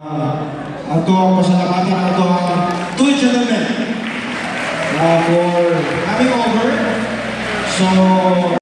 Ato ang pasalamatan ato ang two gentlemen uh, for coming over. So,